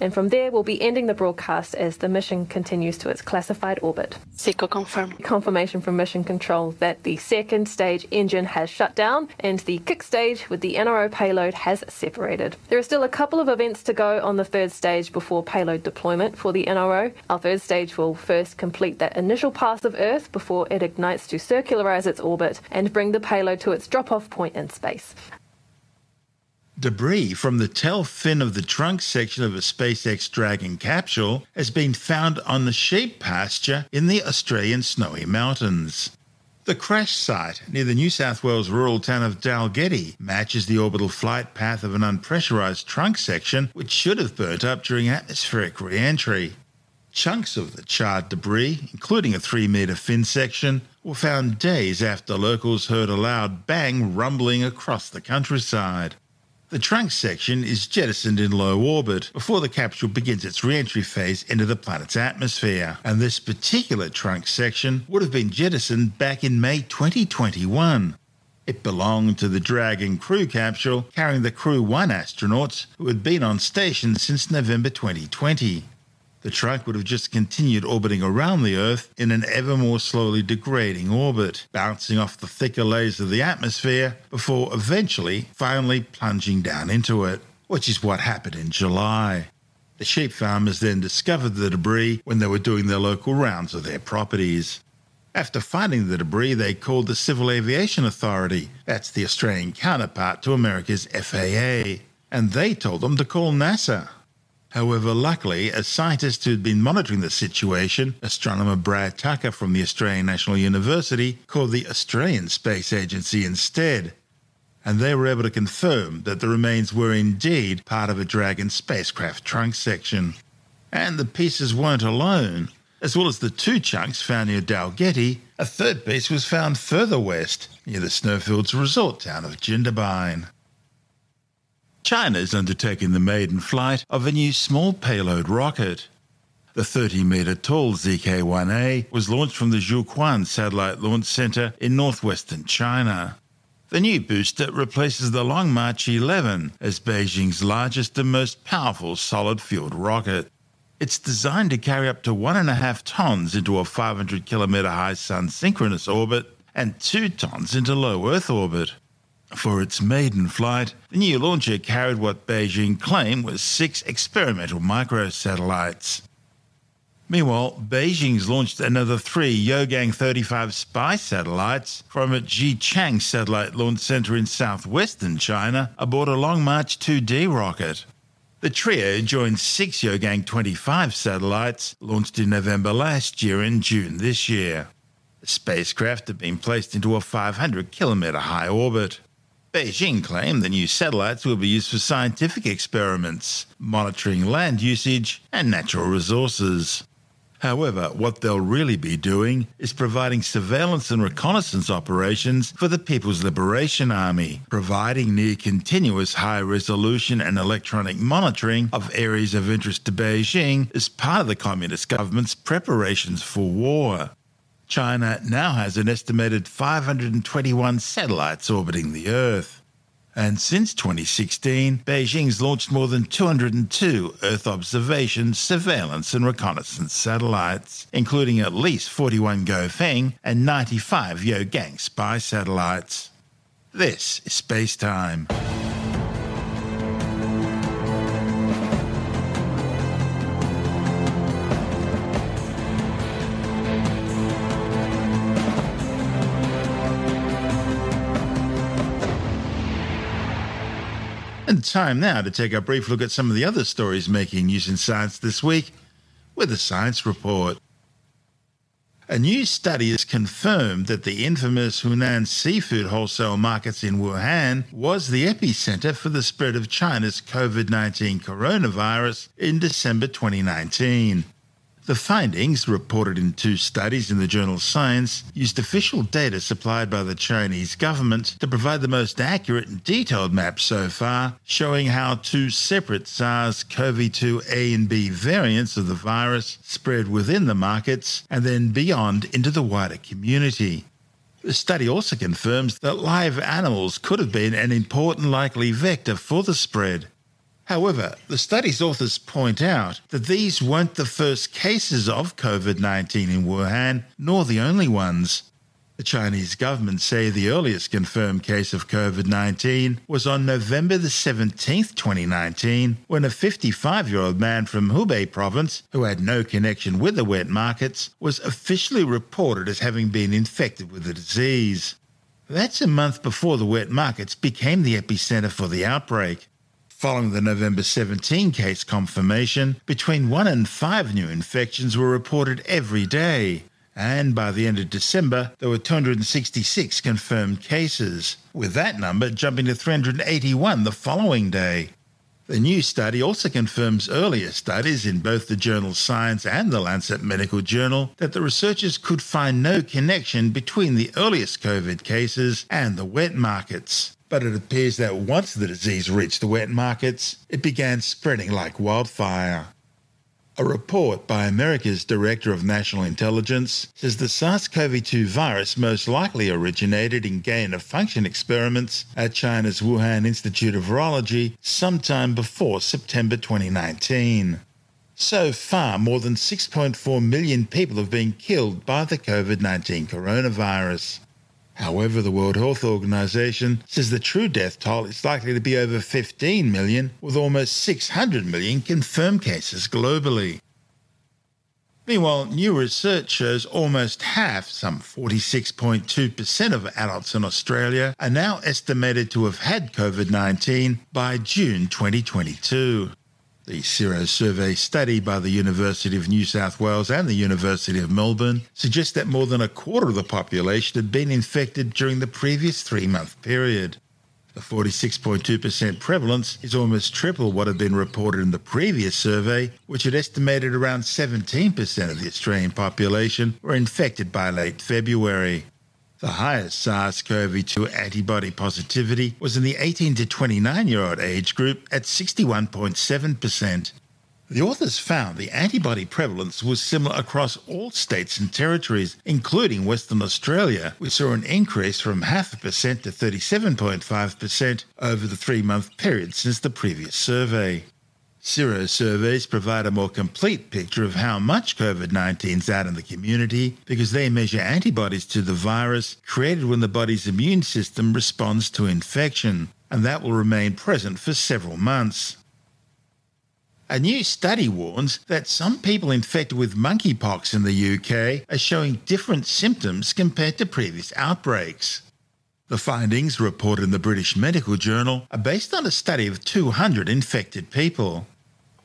and from there we'll be ending the broadcast as the mission continues to its classified orbit. SECO confirmed. Confirmation from Mission Control that the second stage engine has shut down and the kick stage with the NRO payload has separated. There are still a couple of events to go on the third stage before payload deployment for the NRO. Our third stage will first complete that initial pass of Earth before it ignites to circularize its orbit and bring the payload to its drop off point in space. Debris from the tail fin of the trunk section of a SpaceX Dragon capsule has been found on the sheep pasture in the Australian Snowy Mountains. The crash site near the New South Wales rural town of Dalgety matches the orbital flight path of an unpressurized trunk section which should have burnt up during atmospheric re entry. Chunks of the charred debris, including a 3 metre fin section, were found days after locals heard a loud bang rumbling across the countryside. The trunk section is jettisoned in low orbit before the capsule begins its re entry phase into the planet's atmosphere, and this particular trunk section would have been jettisoned back in May 2021. It belonged to the Dragon crew capsule carrying the Crew 1 astronauts who had been on station since November 2020. The trunk would have just continued orbiting around the Earth in an ever more slowly degrading orbit, bouncing off the thicker layers of the atmosphere before eventually finally plunging down into it, which is what happened in July. The sheep farmers then discovered the debris when they were doing their local rounds of their properties. After finding the debris, they called the Civil Aviation Authority, that's the Australian counterpart to America's FAA, and they told them to call NASA. However, luckily, a scientist who'd been monitoring the situation, astronomer Brad Tucker from the Australian National University, called the Australian Space Agency instead. And they were able to confirm that the remains were indeed part of a Dragon spacecraft trunk section. And the pieces weren't alone. As well as the two chunks found near Dalgety, a third piece was found further west, near the Snowfields resort town of Jindabyne. China is undertaking the maiden flight of a new small payload rocket. The 30 metre tall ZK 1A was launched from the Jiuquan Satellite Launch Center in northwestern China. The new booster replaces the Long March 11 as Beijing's largest and most powerful solid fueled rocket. It's designed to carry up to one and a half tons into a 500 kilometre high sun synchronous orbit and two tons into low Earth orbit. For its maiden flight, the new launcher carried what Beijing claimed was six experimental microsatellites. Meanwhile, Beijing's launched another three Yaogan 35 spy satellites from its Xichang Satellite Launch Center in southwestern China aboard a Long March 2D rocket. The trio joined six Yaogan 25 satellites launched in November last year and June this year. The spacecraft have been placed into a 500 kilometre high orbit. Beijing claimed the new satellites will be used for scientific experiments, monitoring land usage and natural resources. However, what they'll really be doing is providing surveillance and reconnaissance operations for the People's Liberation Army, providing near continuous high resolution and electronic monitoring of areas of interest to Beijing as part of the Communist government's preparations for war. China now has an estimated 521 satellites orbiting the Earth. And since 2016, Beijing's launched more than 202 Earth observation, surveillance, and reconnaissance satellites, including at least 41 Gaofen and 95 Yaogan spy satellites. This is Space Time. And time now to take a brief look at some of the other stories making news in science this week with a science report. A new study has confirmed that the infamous Huanan seafood wholesale markets in Wuhan was the epicenter for the spread of China's COVID 19 coronavirus in December 2019. The findings, reported in two studies in the journal Science, used official data supplied by the Chinese government to provide the most accurate and detailed map so far, showing how two separate SARS CoV 2 A and B variants of the virus spread within the markets and then beyond into the wider community. The study also confirms that live animals could have been an important likely vector for the spread. However, the study's authors point out that these weren't the first cases of COVID 19 in Wuhan, nor the only ones. The Chinese government say the earliest confirmed case of COVID 19 was on November the 17th, 2019, when a 55 year old man from Hubei province, who had no connection with the wet markets, was officially reported as having been infected with the disease. That's a month before the wet markets became the epicenter for the outbreak. Following the November 17 case confirmation, between one and five new infections were reported every day. And by the end of December, there were 266 confirmed cases, with that number jumping to 381 the following day. The new study also confirms earlier studies in both the journal Science and the Lancet Medical Journal that the researchers could find no connection between the earliest COVID cases and the wet markets. But it appears that once the disease reached the wet markets, it began spreading like wildfire. A report by America's Director of National Intelligence says the SARS CoV 2 virus most likely originated in gain of function experiments at China's Wuhan Institute of Virology sometime before September 2019. So far, more than 6.4 million people have been killed by the COVID 19 coronavirus. However, the World Health Organization says the true death toll is likely to be over 15 million, with almost 600 million confirmed cases globally. Meanwhile, new research shows almost half, some 46.2% of adults in Australia, are now estimated to have had COVID 19 by June 2022. The Sero survey study by the University of New South Wales and the University of Melbourne suggests that more than a quarter of the population had been infected during the previous three month period. The 46.2% prevalence is almost triple what had been reported in the previous survey, which had estimated around 17% of the Australian population were infected by late February. The highest SARS CoV 2 antibody positivity was in the 18 to 29 year old age group at 61.7%. The authors found the antibody prevalence was similar across all states and territories, including Western Australia, which saw an increase from half a percent to 37.5% over the three month period since the previous survey. Sero surveys provide a more complete picture of how much COVID 19 is out in the community because they measure antibodies to the virus created when the body's immune system responds to infection, and that will remain present for several months. A new study warns that some people infected with monkeypox in the UK are showing different symptoms compared to previous outbreaks. The findings, reported in the British Medical Journal, are based on a study of 200 infected people.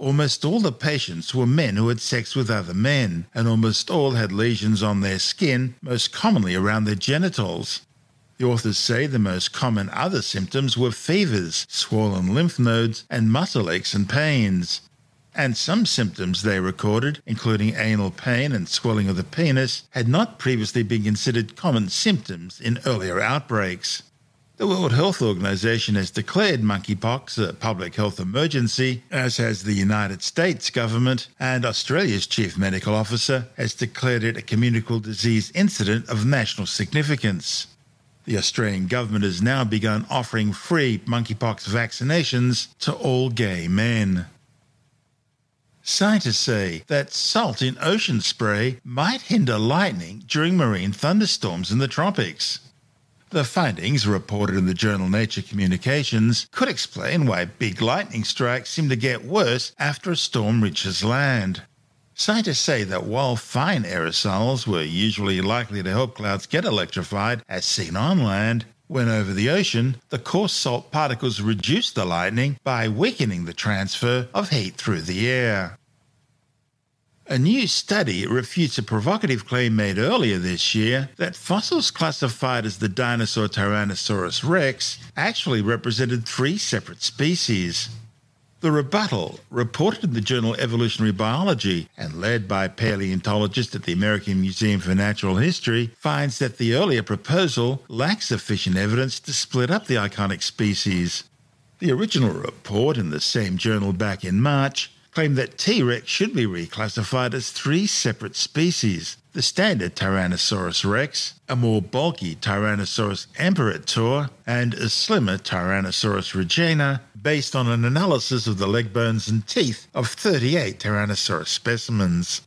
Almost all the patients were men who had sex with other men, and almost all had lesions on their skin, most commonly around their genitals. The authors say the most common other symptoms were fevers, swollen lymph nodes, and muscle aches and pains. And some symptoms they recorded, including anal pain and swelling of the penis, had not previously been considered common symptoms in earlier outbreaks. The World Health Organization has declared monkeypox a public health emergency, as has the United States government, and Australia's chief medical officer has declared it a communicable disease incident of national significance. The Australian government has now begun offering free monkeypox vaccinations to all gay men. Scientists say that salt in ocean spray might hinder lightning during marine thunderstorms in the tropics. The findings, reported in the journal Nature Communications, could explain why big lightning strikes seem to get worse after a storm reaches land. Scientists say that while fine aerosols were usually likely to help clouds get electrified as seen on land, when over the ocean, the coarse salt particles reduce the lightning by weakening the transfer of heat through the air. A new study refutes a provocative claim made earlier this year that fossils classified as the dinosaur Tyrannosaurus rex actually represented three separate species. The rebuttal, reported in the journal Evolutionary Biology and led by paleontologists at the American Museum for Natural History, finds that the earlier proposal lacks sufficient evidence to split up the iconic species. The original report in the same journal back in March claimed that T Rex should be reclassified as three separate species the standard Tyrannosaurus rex, a more bulky Tyrannosaurus imperator, and a slimmer Tyrannosaurus regina, based on an analysis of the leg bones and teeth of 38 Tyrannosaurus specimens.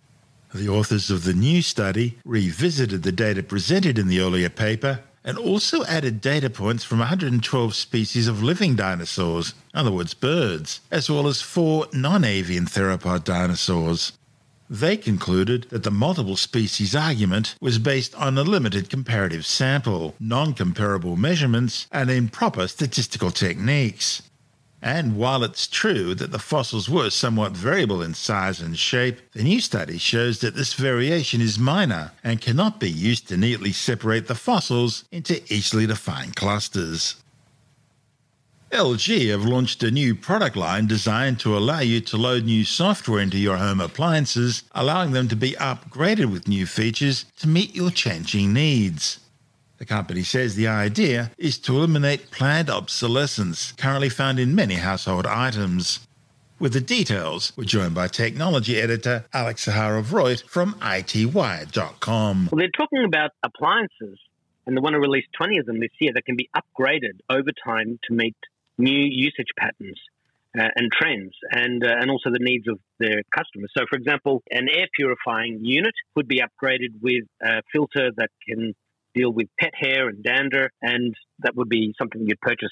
The authors of the new study revisited the data presented in the earlier paper and also added data points from 112 species of living dinosaurs, in other words, birds, as well as four non avian theropod dinosaurs. They concluded that the multiple species argument was based on a limited comparative sample, non comparable measurements, and improper statistical techniques. And while it's true that the fossils were somewhat variable in size and shape, the new study shows that this variation is minor and cannot be used to neatly separate the fossils into easily defined clusters. LG have launched a new product line designed to allow you to load new software into your home appliances, allowing them to be upgraded with new features to meet your changing needs. The company says the idea is to eliminate planned obsolescence currently found in many household items. With the details, we're joined by technology editor Alex Zaharov-Reutt from ITWire.com. Well, they're talking about appliances, and they want to release 20 of them this year that can be upgraded over time to meet new usage patterns. Uh, and trends, and uh, and also the needs of their customers. So, for example, an air purifying unit could be upgraded with a filter that can deal with pet hair and dander, and that would be something you'd purchase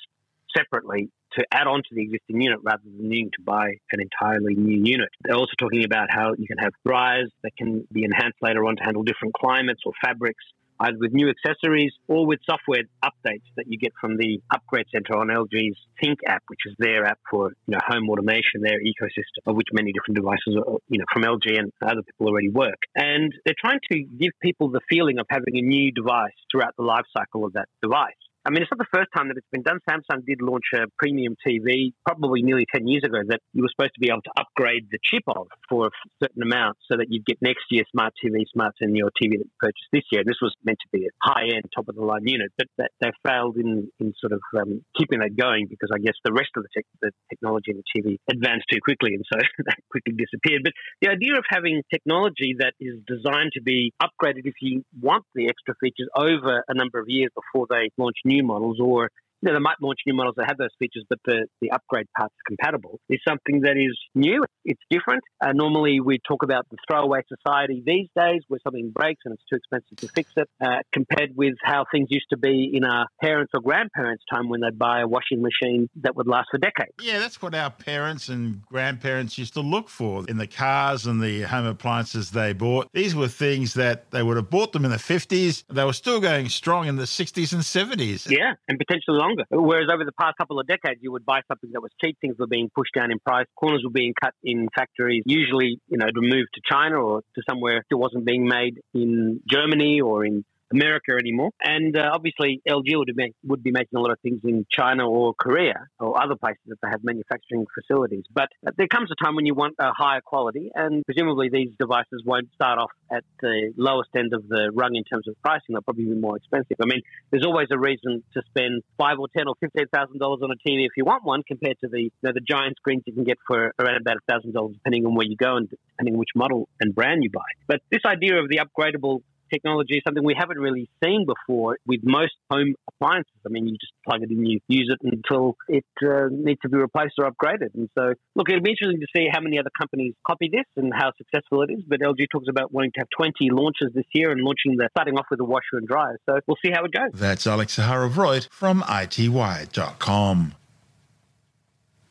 separately to add on to the existing unit rather than needing to buy an entirely new unit. They're also talking about how you can have dryers that can be enhanced later on to handle different climates or fabrics either with new accessories or with software updates that you get from the Upgrade Center on LG's ThinQ app, which is their app for you know home automation, their ecosystem of which many different devices, are, you know, from LG and other people already work. And they're trying to give people the feeling of having a new device throughout the life cycle of that device. I mean, it's not the first time that it's been done. Samsung did launch a premium TV probably nearly 10 years ago that you were supposed to be able to upgrade the chip of for a certain amount so that you'd get next year's smart TV smarts in your TV that you purchased this year. This was meant to be a high end, top of the line unit, but that, they failed in, in sort of um, keeping that going because I guess the rest of the, the technology in the TV advanced too quickly and so that quickly disappeared. But the idea of having technology that is designed to be upgraded if you want the extra features over a number of years before they launch new models or you know, they might launch new models that have those features, but the, the upgrade part's compatible, is something that is new. It's different. Uh, normally, we talk about the throwaway society these days where something breaks and it's too expensive to fix it, uh, compared with how things used to be in our parents' or grandparents' time when they'd buy a washing machine that would last for decades. Yeah, that's what our parents and grandparents used to look for in the cars and the home appliances they bought. These were things that they would have bought them in the 50s. They were still going strong in the 60s and 70s. Yeah, and potentially longer Whereas over the past couple of decades, you would buy something that was cheap. Things were being pushed down in price. Corners were being cut in factories, usually, you know, to move to China or to somewhere that wasn't being made in Germany or in America anymore. And uh, obviously, LG would be, would be making a lot of things in China or Korea or other places that they have manufacturing facilities. But there comes a time when you want a higher quality, and presumably these devices won't start off at the lowest end of the rung in terms of pricing. They'll probably be more expensive. I mean, there's always a reason to spend five or ten or fifteen thousand dollars on a TV if you want one, compared to the you know, the giant screens you can get for around about a thousand dollars, depending on where you go and depending on which model and brand you buy. But this idea of the upgradable technology is something we haven't really seen before with most home appliances. I mean, you just plug it in, you use it until it uh, needs to be replaced or upgraded. And so, look, it'll be interesting to see how many other companies copy this and how successful it is. But LG talks about wanting to have 20 launches this year and launching the starting off with a washer and dryer. So we'll see how it goes. That's Alex Zaharov-Reutt from ITWire.com.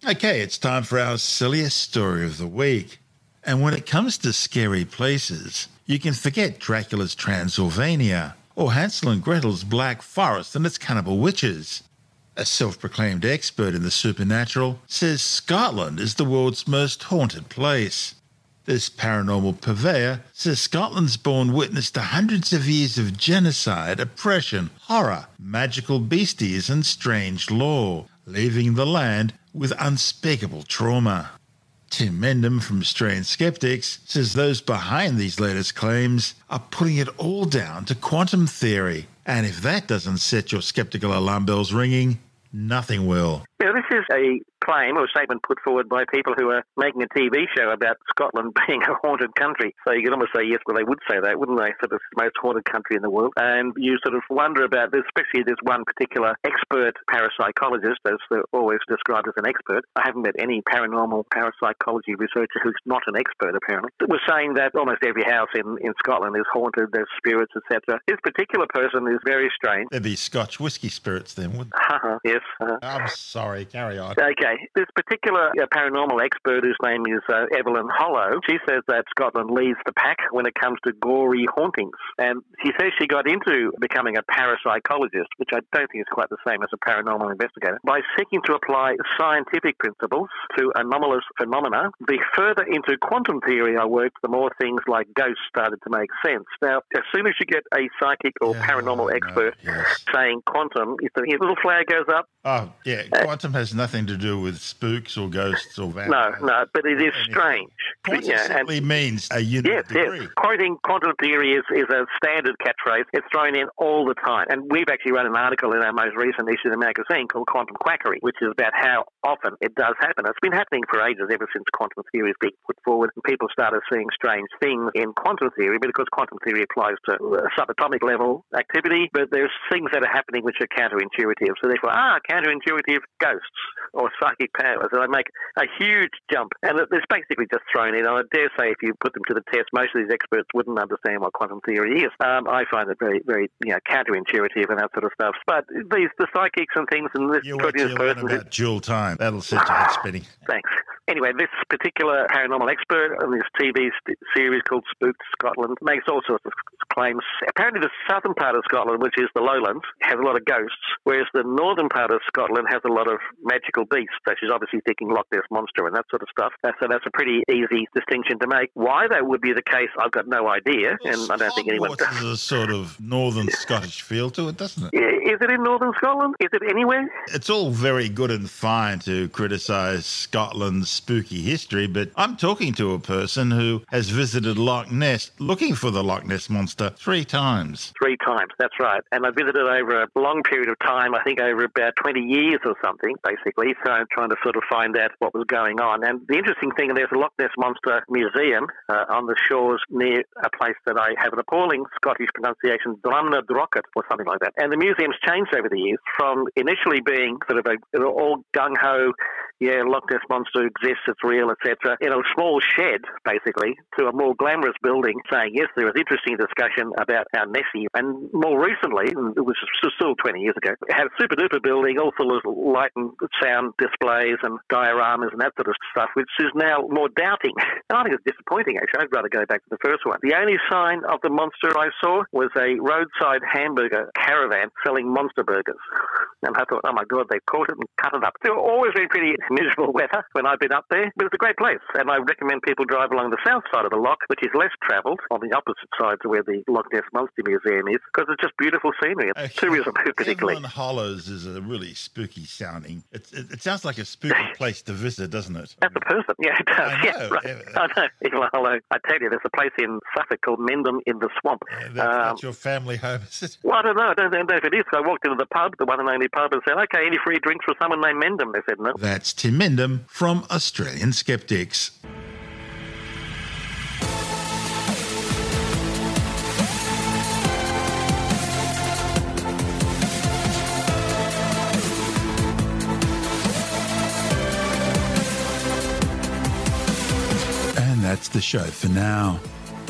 Okay, it's time for our silliest story of the week. And when it comes to scary places, you can forget Dracula's Transylvania or Hansel and Gretel's Black Forest and its cannibal witches. A self proclaimed expert in the supernatural says Scotland is the world's most haunted place. This paranormal purveyor says Scotland's born witness to hundreds of years of genocide, oppression, horror, magical beasties, and strange lore, leaving the land with unspeakable trauma. Tim Mendham from Australian Skeptics says those behind these latest claims are putting it all down to quantum theory. And if that doesn't set your skeptical alarm bells ringing, nothing will. Yeah, this is a claim or statement put forward by people who are making a TV show about Scotland being a haunted country. So you could almost say, yes, well, they would say that, wouldn't they? Sort of most haunted country in the world. And you sort of wonder about this, especially this one particular expert parapsychologist, as they're always described as an expert. I haven't met any paranormal parapsychology researcher who's not an expert, apparently, that was saying that almost every house in, in Scotland is haunted, there's spirits, etc. This particular person is very strange. There'd be Scotch whisky spirits then, wouldn't there? Uh-huh, yes. Uh-huh. I'm sorry, carry on. Okay, Anyway, this particular uh, paranormal expert, whose name is uh, Evelyn Hollow, she says that Scotland leads the pack when it comes to gory hauntings. And she says she got into becoming a parapsychologist, which I don't think is quite the same as a paranormal investigator, by seeking to apply scientific principles to anomalous phenomena. The further into quantum theory I worked, the more things like ghosts started to make sense. Now, as soon as you get a psychic or paranormal expert saying quantum, if the little flag goes up, Oh, yeah. Quantum has nothing to do with spooks or ghosts or no, vampires. no, but it is strange. Quantum Yeah, and- simply means a unit Yes, degree. yes. Quoting quantum theory is, is a standard catchphrase. It's thrown in all the time. And we've actually wrote an article in our most recent issue of the magazine called Quantum Quackery, which is about how often it does happen. It's been happening for ages, ever since quantum theory has been put forward. And people started seeing strange things in quantum theory, but of course, quantum theory applies to uh, subatomic level activity, but there's things that are happening which are counterintuitive. So therefore, ah, counterintuitive ghosts or psychic powers. And they make a huge jump. And it's basically just thrown in. I dare say if you put them to the test, most of these experts wouldn't understand what quantum theory is. Um, I find it very, very, you know, counterintuitive and that sort of stuff. But these, the psychics and things, and this You wait till this you learn person who about dual time. That'll set your head spinning. Thanks. Anyway, this particular paranormal expert on this TV st- series called Spooked Scotland makes all sorts of claims. Apparently, the southern part of Scotland, which is the lowlands, has a lot of ghosts, whereas the northern part of Scotland has a lot of magical beasts. So she's obviously thinking Loch Ness Monster and that sort of stuff. So that's a pretty easy distinction to make. Why that would be the case, I've got no idea, and I don't think anyone does. There's a sort of northern Scottish feel to it, doesn't it? Is it in northern Scotland? Is it anywhere? It's all very good and fine to criticise Scotland's spooky history, but I'm talking to a person who has visited Loch Ness looking for the Loch Ness Monster three times. Three times, that's right. And I visited over a long period of time, I think over about 20 years or something, basically. So trying to sort of find out what was going on. And the interesting thing, there's a Loch Ness Monster Museum uh, on the shores near a place that I have an appalling Scottish pronunciation, Drumnadrochit, or something like that. And the museum's changed over the years from initially being sort of a, all gung ho, yeah, Loch Ness Monster exists, it's real, etc., in a small shed, basically, to a more glamorous building saying, yes, there was interesting discussion about our Nessie. And more recently, it was still 20 years ago, had a super duper building, all full of light and sound displays and dioramas and that sort of stuff, which is now more doubting. And I think it's disappointing, actually. I'd rather go back to the first one. The only sign of the monster I saw was a roadside hamburger caravan selling monster burgers. And I thought, oh my God, they've caught it and cut it up. It's always been pretty miserable weather when I've been up there, but it's a great place. And I recommend people drive along the south side of the loch, which is less travelled, on the opposite side to where the Loch Ness Monster Museum is, because it's just beautiful scenery. It's tourism, particularly. Evelyn Hollows is a really spooky sounding. It, it, it sounds like a spooky place to visit, doesn't it? That's a person. Yeah, it does. yeah, right. I know. Evelyn Hollow. I tell you, there's a place in Suffolk called Mendham in the Swamp. That's, Um, that's your family home, is it? well, I don't know. I don't know if it is. I walked into the pub, the one and only pub, and said, okay, any free drinks for someone named Mendham? They said no. That's Tim Mendham from Australian Skeptics. And that's the show for now.